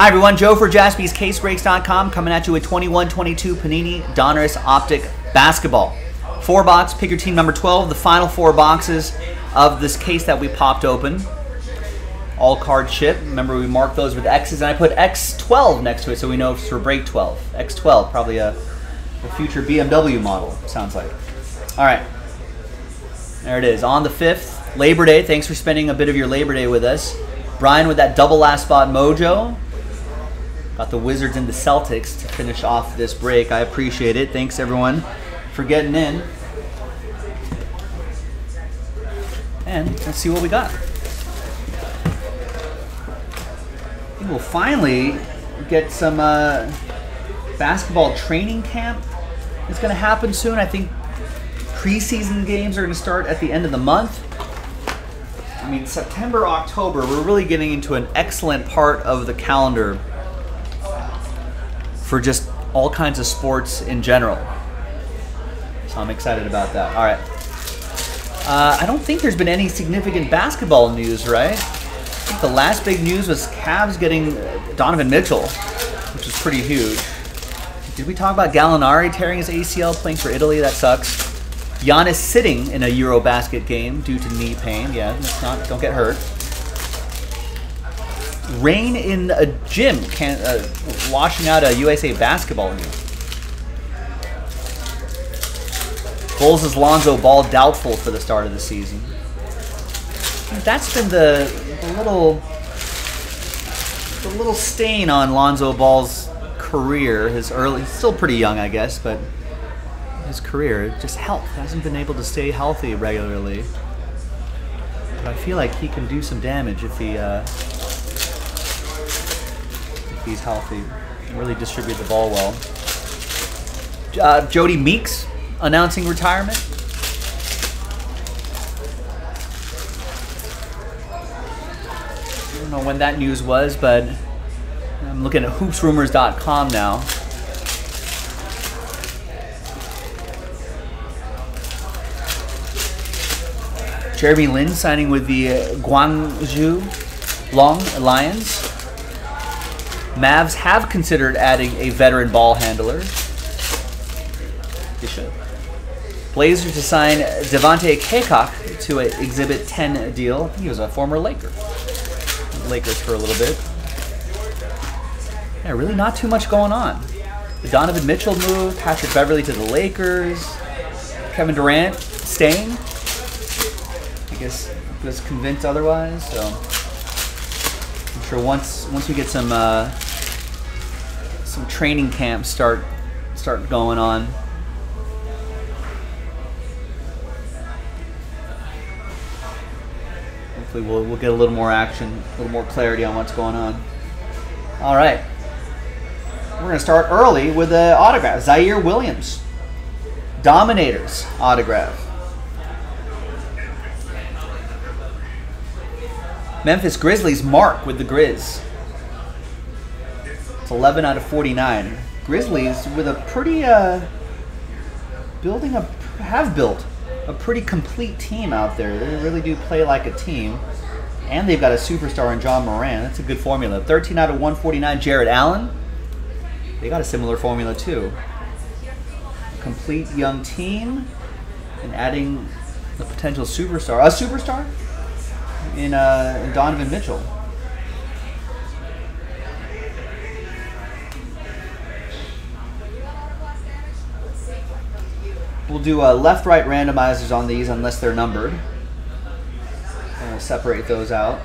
Hi everyone, Joe for JaspysCaseBreaks.com coming at you with 21-22 Panini Donruss Optic Basketball. Four box, pick your team number 12, the final four boxes of this case that we popped open. All card chip. Remember we marked those with X's and I put X12 next to it so we know it's for break 12. X12, probably a, a future BMW model, sounds like. All right. There it is. On the 5th, Labor Day. Thanks for spending a bit of your Labor Day with us. Brian with that double last spot mojo. Got the Wizards and the Celtics to finish off this break. I appreciate it. Thanks everyone for getting in. And let's see what we got. we'll finally get some uh, basketball training camp. It's going to happen soon. I think preseason games are going to start at the end of the month. I mean, September, October, we're really getting into an excellent part of the calendar for just all kinds of sports in general. So I'm excited about that. All right. Uh, I don't think there's been any significant basketball news, right? I think the last big news was Cavs getting Donovan Mitchell, which is pretty huge. Did we talk about Gallinari tearing his ACL playing for Italy? That sucks. Giannis sitting in a Eurobasket game due to knee pain. Yeah, not. Don't get hurt rain in a gym, can, uh, washing out a USA basketball game. Bulls' Lonzo Ball doubtful for the start of the season. That's been the, the little the little stain on Lonzo Ball's career. His early, still pretty young, I guess, but his career, just health, hasn't been able to stay healthy regularly. But I feel like he can do some damage if he uh, he's healthy. Really distribute the ball well. Uh, Jodie Meeks announcing retirement. I don't know when that news was, but I'm looking at hoopsrumors.com now. Jeremy Lin signing with the Guangzhou Long Lions. Mavs have considered adding a veteran ball handler. They should. Blazers to sign Devontae Cacok to an Exhibit 10 deal. He was a former Laker. Lakers for a little bit. Yeah, really not too much going on. The Donovan Mitchell move, Patrick Beverley to the Lakers, Kevin Durant staying. I guess was convinced otherwise. So I'm sure once once we get some uh, some training camps start start going on. Hopefully we'll, we'll get a little more action, a little more clarity on what's going on. All right. We're going to start early with an autograph. Ziaire Williams. Dominators autograph. Memphis Grizzlies Mark with the Grizz. 11 out of 49. Grizzlies with a pretty, uh, building a, have built a pretty complete team out there. They really do play like a team. And they've got a superstar in Ja Morant. That's a good formula. 13 out of 149, Jarrett Allen. They got a similar formula too. Complete young team and adding a potential superstar. A superstar? In, uh, in Donovan Mitchell. We'll do uh, left-right randomizers on these unless they're numbered. And we'll separate those out.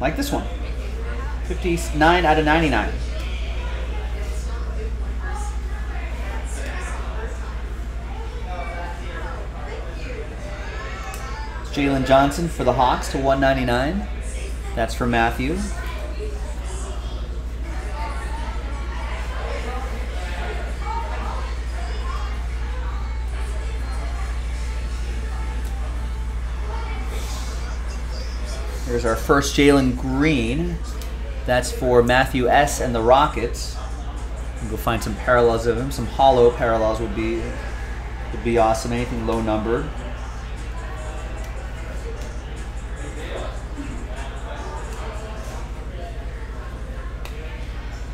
Like this one. 59 out of 99. Jalen Johnson for the Hawks to 199. That's for Matthew. first, Jalen Green. That's for Matthew S. and the Rockets. We'll go find some parallels of him. Some hollow parallels would be would be awesome. Anything low number.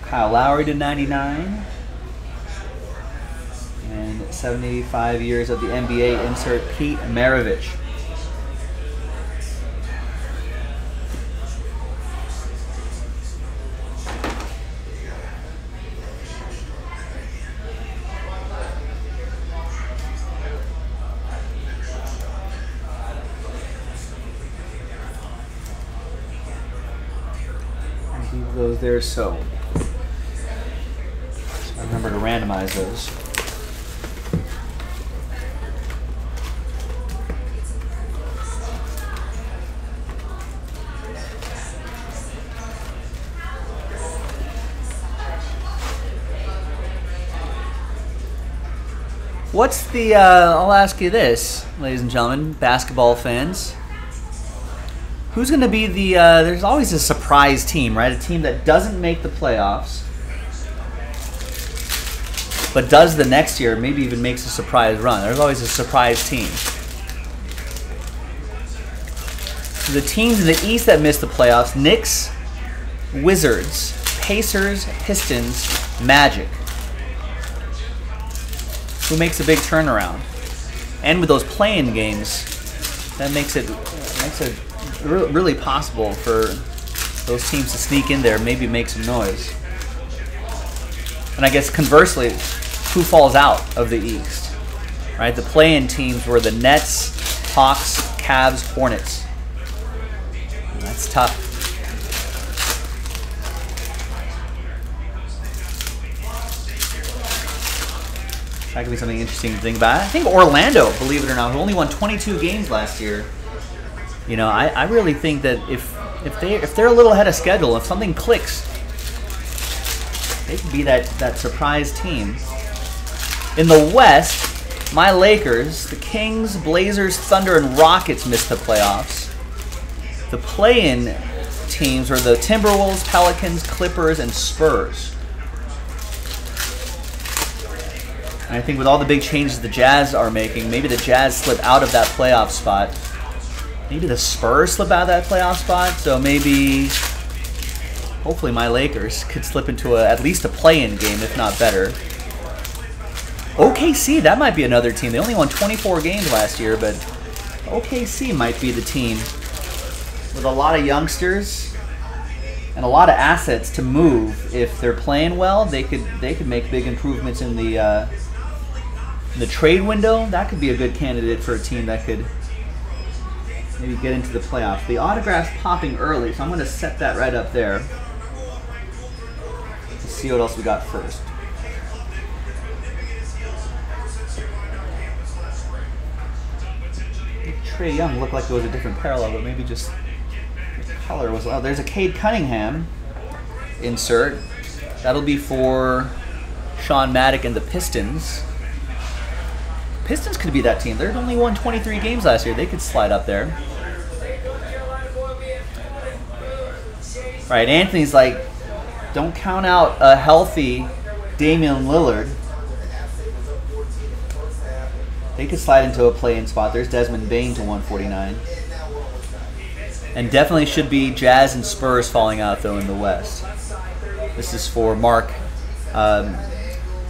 Kyle Lowry to 99. And 75 years of the NBA insert Pete Maravich. So. so remember to randomize those. What's the, uh, I'll ask you this, ladies and gentlemen, basketball fans. Who's going to be the, uh, there's always a surprise team, right? A team that doesn't make the playoffs, but does the next year, maybe even makes a surprise run. There's always a surprise team. So the teams in the East that missed the playoffs Knicks, Wizards, Pacers, Pistons, Magic who makes a big turnaround. And with those playing games, that makes it makes it really possible for those teams to sneak in there, maybe make some noise. And I guess conversely, who falls out of the East? Right, the play-in teams were the Nets, Hawks, Cavs, Hornets. That's tough. That could be something interesting to think about. I think Orlando, believe it or not, who only won 22 games last year. You know, I, I really think that if if they if they're a little ahead of schedule, if something clicks, they could be that that surprise team. In the West, my Lakers, the Kings, Blazers, Thunder, and Rockets missed the playoffs. The play-in teams were the Timberwolves, Pelicans, Clippers, and Spurs. And I think with all the big changes the Jazz are making, maybe the Jazz slip out of that playoff spot. Maybe the Spurs slip out of that playoff spot. So maybe, hopefully, my Lakers could slip into a, at least a play-in game, if not better. OKC, that might be another team. They only won 24 games last year, but OKC might be the team with a lot of youngsters and a lot of assets to move. If they're playing well, they could they could make big improvements in the uh, in the trade window, that could be a good candidate for a team that could maybe get into the playoffs. The autograph's popping early, so I'm going to set that right up there. Let's see what else we got first. Trae Young looked like it was a different parallel, but maybe just the color was. Oh, there's a Cade Cunningham insert. That'll be for Sean Maddock and the Pistons. Pistons could be that team. They've only won 23 games last year. They could slide up there. Right, Anthony's like, don't count out a healthy Damian Lillard. They could slide into a play-in spot. There's Desmond Bane to 149. And definitely should be Jazz and Spurs falling out, though, in the West. This is for Mark um,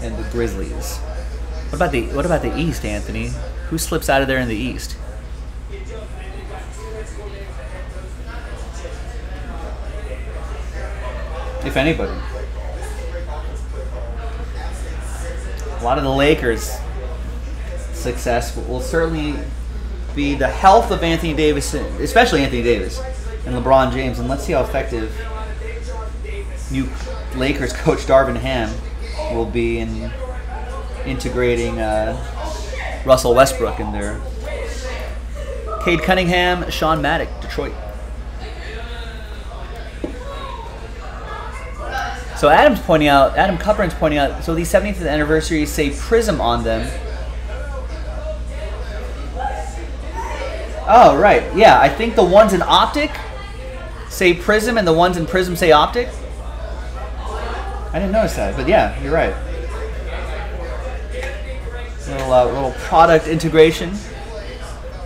and the Grizzlies. What about the what about the East, Anthony? Who slips out of there in the East? If anybody. A lot of the Lakers' success will certainly be the health of Anthony Davis, especially Anthony Davis and LeBron James. And let's see how effective new Lakers coach Darvin Ham will be in integrating uh, Russell Westbrook in there. Cade Cunningham, Sean Maddock, Detroit. So Adam's pointing out, Adam Cupran's pointing out, so these 70th anniversaries say Prism on them. Oh, right. Yeah, I think the ones in Optic say Prism and the ones in Prism say Optic. I didn't notice that, but yeah, you're right. Little, uh, little product integration,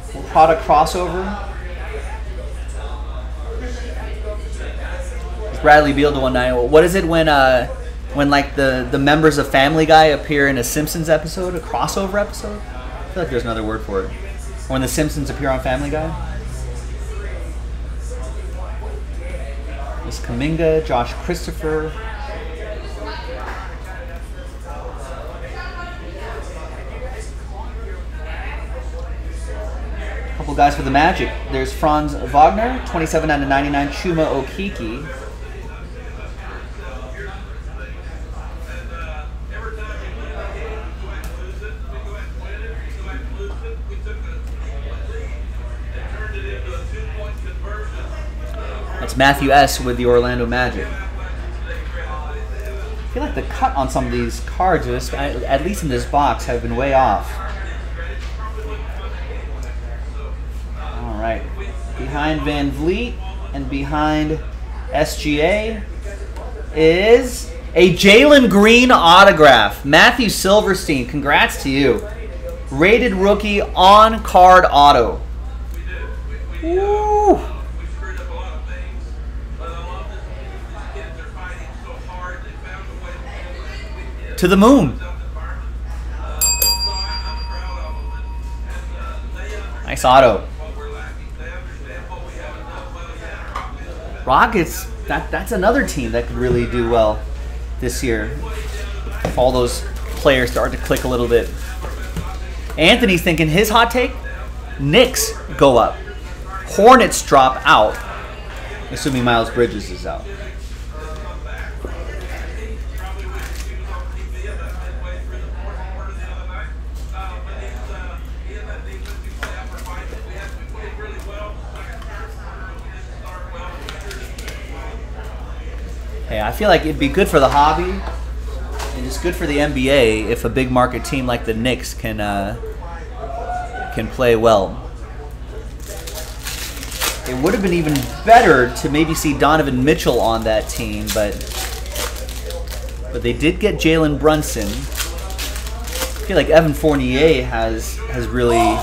little product crossover. Bradley Beal to 190. What is it when uh, when like the the members of Family Guy appear in a Simpsons episode, a crossover episode. I feel like there's another word for it. When the Simpsons appear on Family Guy. Miss Kuminga, Josh Christopher. a Couple guys for the Magic. There's Franz Wagner, 27 out of 99. Chuma Okeke. That's Matthew S. with the Orlando Magic. I feel like the cut on some of these cards, at least in this box, have been way off. All right. Behind Van Vleet and behind SGA is a Jalen Green autograph. Matthew Silverstein, congrats to you. Rated rookie on card auto. Woo! To the moon. Nice auto. Rockets, that, that's another team that could really do well this year. If all those players start to click a little bit. Anthony's thinking his hot take Knicks go up. Hornets drop out, assuming Miles Bridges is out. Hey, I feel like it'd be good for the hobby, and it's good for the NBA if a big market team like the Knicks can uh, can play well. It would have been even better to maybe see Donovan Mitchell on that team, but but they did get Jalen Brunson. I feel like Evan Fournier has has really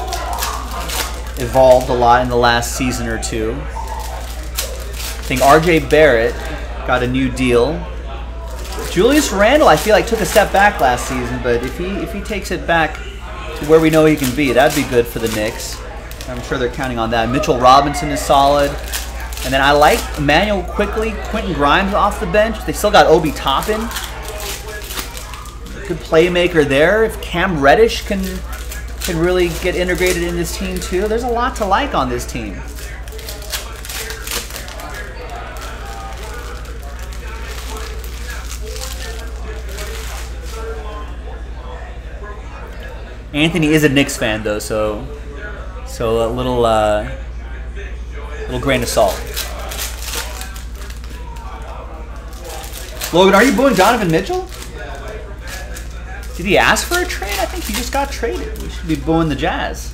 evolved a lot in the last season or two. I think RJ Barrett got a new deal. Julius Randle, I feel like took a step back last season, but if he if he takes it back to where we know he can be, that'd be good for the Knicks. I'm sure they're counting on that. Mitchell Robinson is solid. And then I like Immanuel Quickley, Quentin Grimes off the bench. They still got Obi Toppin. Good playmaker there. If Cam Reddish can can really get integrated in this team too, there's a lot to like on this team. Anthony is a Knicks fan though, so so a little uh, little grain of salt. Logan, are you booing Donovan Mitchell? Did he ask for a trade? I think he just got traded. We should be booing the Jazz.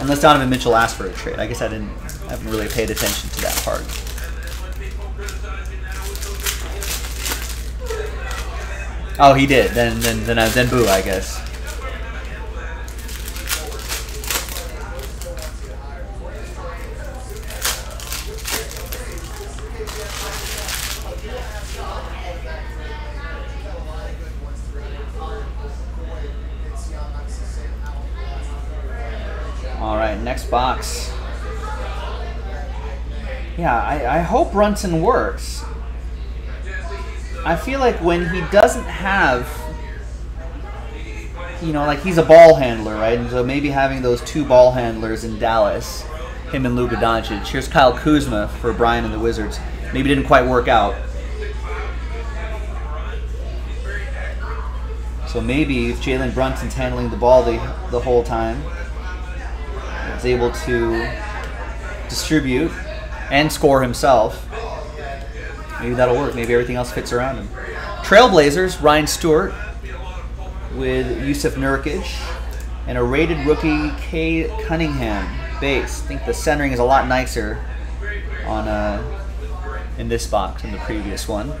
Unless Donovan Mitchell asked for a trade. I guess I didn't I haven't really paid attention to that part. Oh, he did. Then, then, then, uh, then, boo. I guess. All right, next box. Yeah, I, I hope Brunson works. I feel like when he doesn't have, you know, like he's a ball handler, right? And so maybe having those two ball handlers in Dallas, him and Luka Doncic. Here's Kyle Kuzma for Brian and the Wizards. Maybe didn't quite work out. So maybe if Jalen Brunson's handling the ball the, the whole time, is able to distribute and score himself, maybe that'll work. Maybe everything else fits around him. Trailblazers, Ryan Stewart with Jusuf Nurkic and a rated rookie Cade Cunningham base. I think the centering is a lot nicer on uh, in this box than the previous one.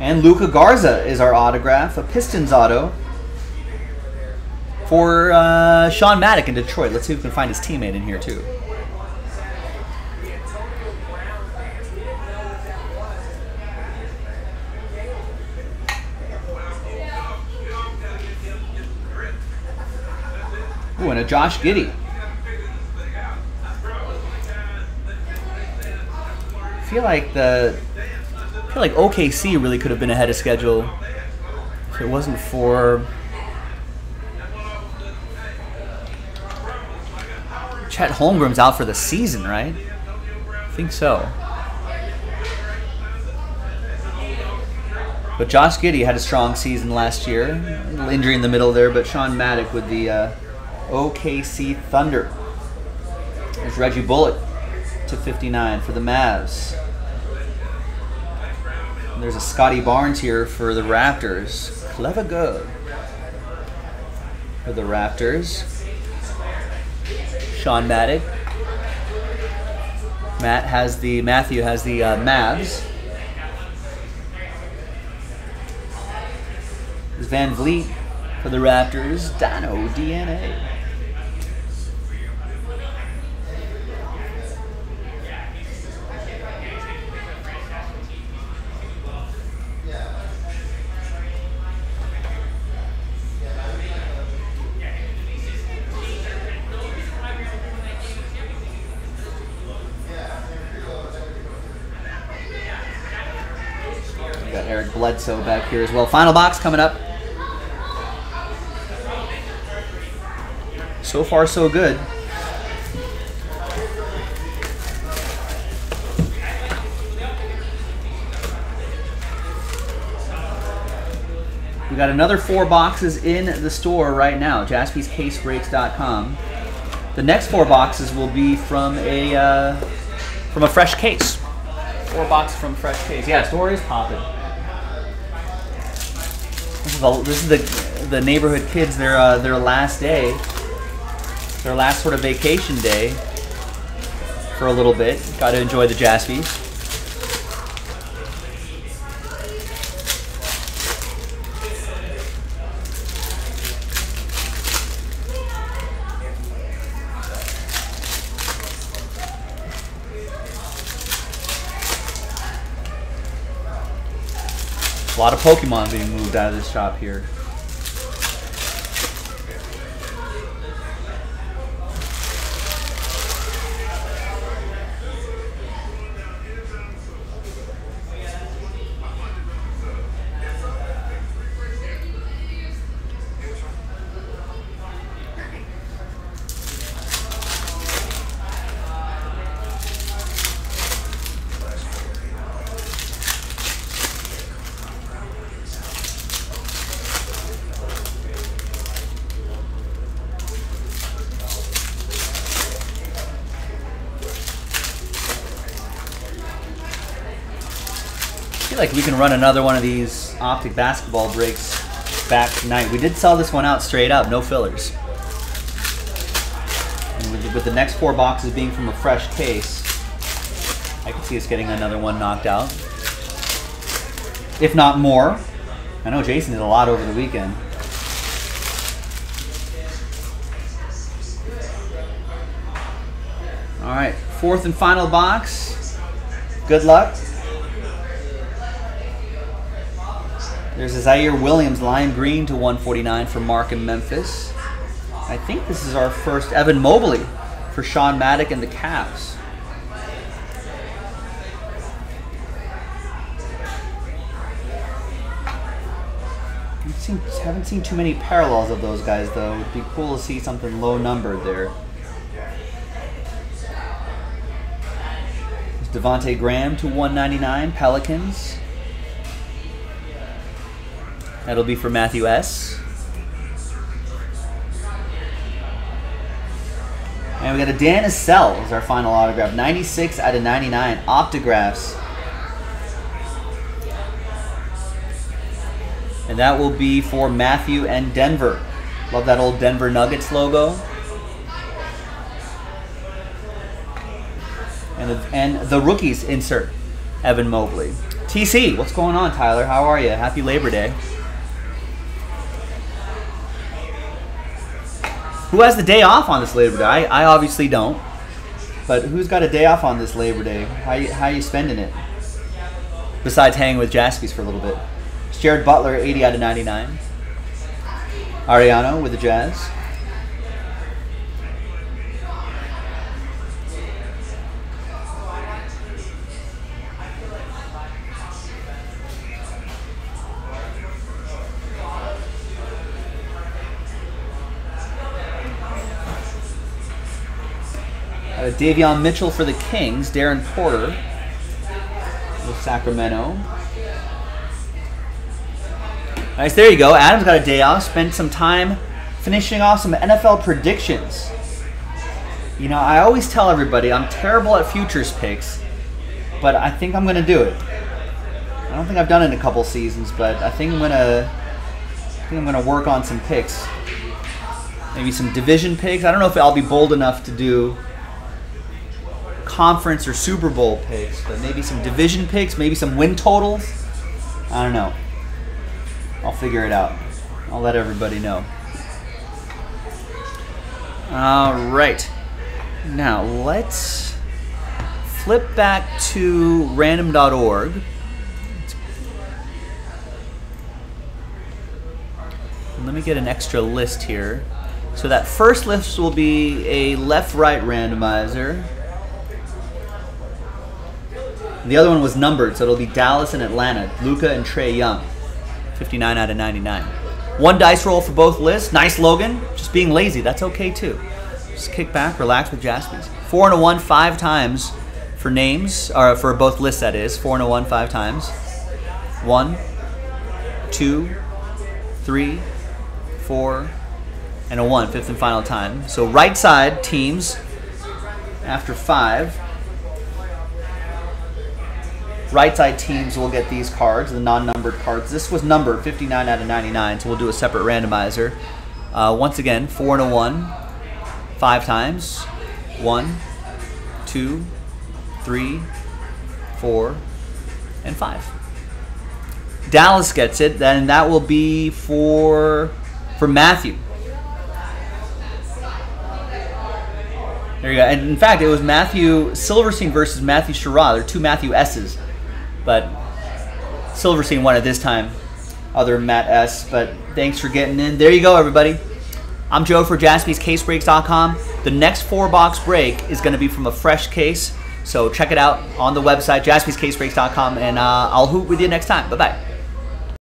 And Luka Garza is our autograph, a Pistons auto for uh, Sean Maddock in Detroit. Let's see if we can find his teammate in here, too. Ooh, and a Josh Giddey. I feel like the I feel like OKC really could have been ahead of schedule if it wasn't for Chet Holmgren's out for the season, right? I think so. But Josh Giddey had a strong season last year. A little injury in the middle there, but Sean Maddock with the uh, OKC Thunder. There's Reggie Bullock to 59 for the Mavs. And there's a Scottie Barnes here for the Raptors. Clever good for the Raptors. Sean Maddock. Matt has the Matthew has the uh, Mavs. Van Vleet for the Raptors. Dino DNA. Bledsoe back here as well. Final box coming up. So far, so good. We got another four boxes in the store right now. JaspysCaseBreaks.com. The next four boxes will be from a uh, from a fresh case. Four boxes from fresh case. Yeah, store is popping. This is, the, this is the the neighborhood kids. Their uh, their last day, their last sort of vacation day for a little bit. Got to enjoy the Jaspies. A lot of Pokemon being moved out of this shop here. Like we can run another one of these optic basketball breaks back tonight. We did sell this one out straight up, no fillers. And with, with the next four boxes being from a fresh case, I can see us getting another one knocked out. If not more. I know Jason did a lot over the weekend. All right, fourth and final box. Good luck. There's Ziaire Williams lime green to 149 for Mark in Memphis. I think this is our first Evan Mobley for Sean Maddock and the Cavs. Seen, haven't seen too many parallels of those guys though. It'd be cool to see something low numbered there. There's Devonte Graham to 199 Pelicans. That'll be for Matthew S. And we got a Dan Issel as our final autograph. 96 out of 99 optographs. And that will be for Matthew and Denver. Love that old Denver Nuggets logo. And the, and the rookies insert Evan Mobley. TC, what's going on, Tyler? How are you? Happy Labor Day. Who has the day off on this Labor Day? I, I obviously don't. But who's got a day off on this Labor Day? How you, how you spending it? Besides hanging with Jaspys for a little bit. Jared Butler, 80 out of 99. Ariano with the Jazz. Davion Mitchell for the Kings. Darren Porter with Sacramento. Nice, there you go. Adam's got a day off. Spent some time finishing off some NFL predictions. You know, I always tell everybody I'm terrible at futures picks, but I think I'm going to do it. I don't think I've done it in a couple seasons, but I think I'm going to I think I'm going to work on some picks. Maybe some division picks. I don't know if I'll be bold enough to do conference or Super Bowl picks, but maybe some division picks, maybe some win totals. I don't know. I'll figure it out. I'll let everybody know. All right. Now let's flip back to random.org. Let me get an extra list here. So that first list will be a left-right randomizer. The other one was numbered, so it'll be Dallas and Atlanta, Luka and Trae Young. 59 out of 99. One dice roll for both lists. Nice, Logan. Just being lazy. That's okay, too. Just kick back, relax with Jaspys. Four and a one, five times for names, or for both lists, that is. Four and a one, five times. One, two, three, four, and a one, fifth and final time. So right side teams after five. Right side teams will get these cards, the non-numbered cards. This was numbered 59 out of 99, so we'll do a separate randomizer. Uh, once again, four and a one, five times. One, two, three, four, and five. Dallas gets it, then that will be for for Matthew. There you go. And in fact, it was Matthew Silverstein versus Matthew Sherrod. There are two Matthew S's but Silverstein won it this time, other Matt S. But thanks for getting in. There you go, everybody. I'm Joe for jaspyscasebreaks.com. The next four box break is going to be from a fresh case. So check it out on the website, jaspyscasebreaks.com, and uh, I'll hoot with you next time. Bye bye.